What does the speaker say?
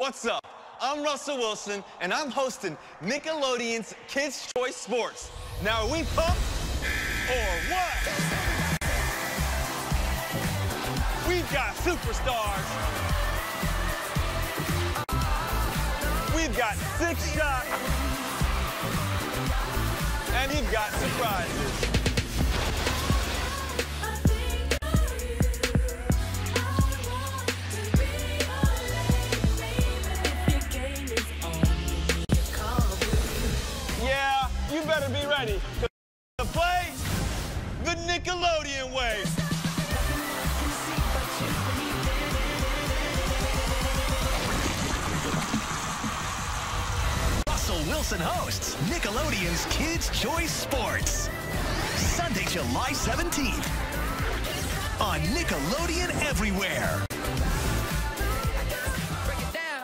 What's up? I'm Russell Wilson, and I'm hosting Nickelodeon's Kids' Choice Sports. Now, are we pumped or what? We've got superstars. We've got six shots. And you've got surprises. You better be ready to play the Nickelodeon way. Russell Wilson hosts Nickelodeon's Kids' Choice Sports. Sunday, July 17th. On Nickelodeon Everywhere.